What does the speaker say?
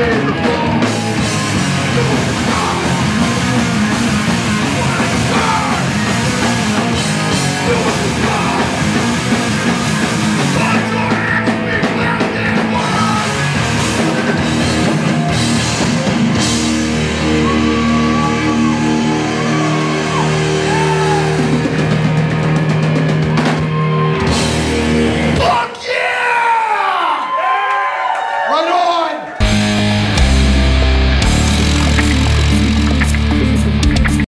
Thank you. Why not?